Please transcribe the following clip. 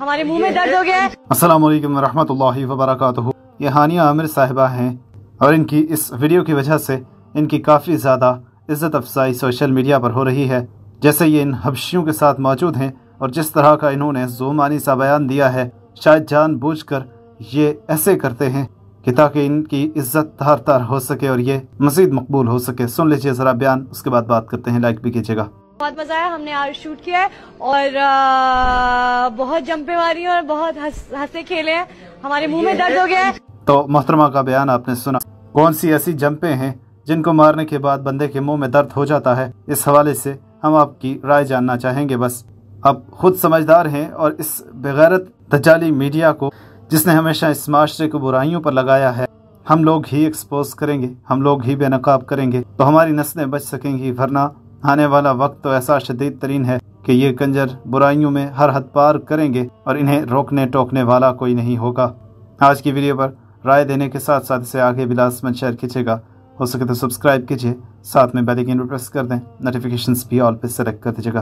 हमारे मुँह में दर्द हो गया है। अस्सलाम वालेकुम वरहमतुल्लाहि वबरकातुहू। ये हानिया आमिर साहिबा हैं और इनकी इस वीडियो की वजह से इनकी काफ़ी ज़्यादा इज़्ज़त अफजाई सोशल मीडिया पर हो रही है। जैसे ये इन हबशियों के साथ मौजूद हैं और जिस तरह का इन्होंने जुमानी सा बयान दिया है शायद जानबूझकर ये ऐसे करते हैं कि ताकि इनकी इज़्ज़त तार तार हो सके और ये मजीद मकबूल हो सके। सुन लीजिए ज़रा बयान उसके बाद बात करते हैं। लाइक भी कीजिएगा। बहुत मज़ा आया हमने आज शूट किया है और आ, बहुत जंपे मारी हैं और बहुत हंसे खेले हैं। हमारे मुँह में दर्द हो गया है। तो मोहतरमा का बयान आपने सुना। कौन सी ऐसी जंपें हैं जिनको मारने के बाद बंदे के मुँह में दर्द हो जाता है? इस हवाले से हम आपकी राय जानना चाहेंगे बस। आप खुद समझदार हैं और इस बेगैरत दजाली मीडिया को जिसने हमेशा इस माशरे को बुराइयों पर लगाया है हम लोग ही एक्सपोज करेंगे हम लोग ही बेनकाब करेंगे तो हमारी नस्लें बच सकेंगी वरना आने वाला वक्त तो ऐसा शदीद तरीन है कि ये कंजर बुराइयों में हर हद पार करेंगे और इन्हें रोकने टोकने वाला कोई नहीं होगा। आज की वीडियो पर राय देने के साथ साथ इसे आगे बिलासमंद शेयर कीजिएगा। हो सके तो सब्सक्राइब कीजिए, साथ में बेल आइकन प्रेस कर दें। नोटिफिकेशन भी ऑल पे सेलेक्ट कर दीजिएगा।